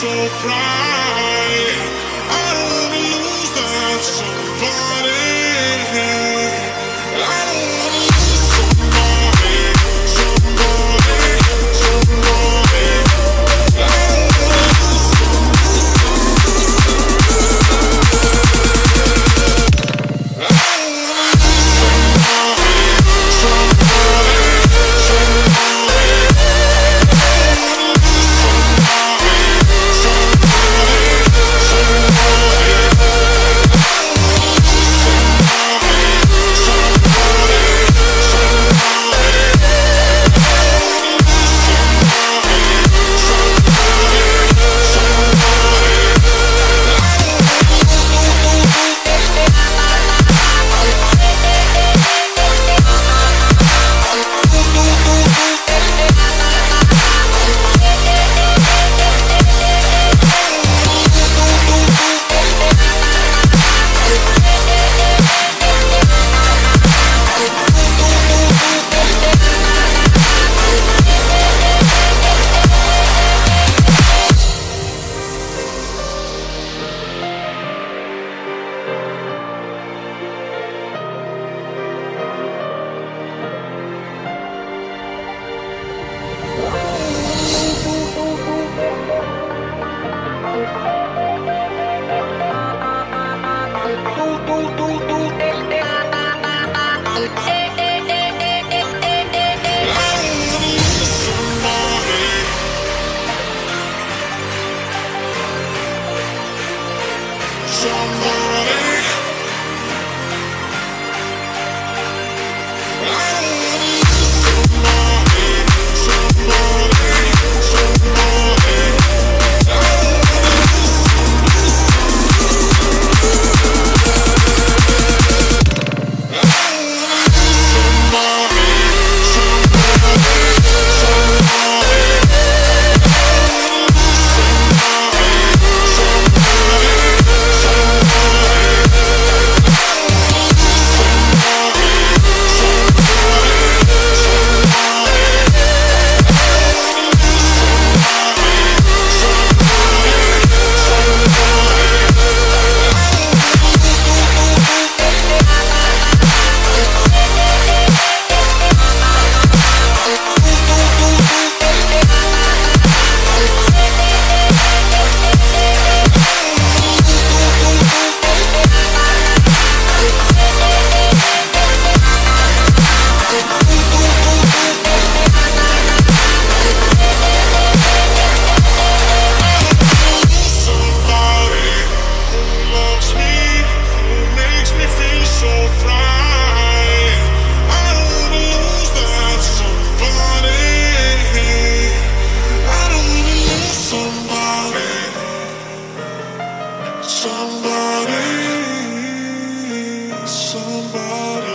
so bright. Somebody, somebody.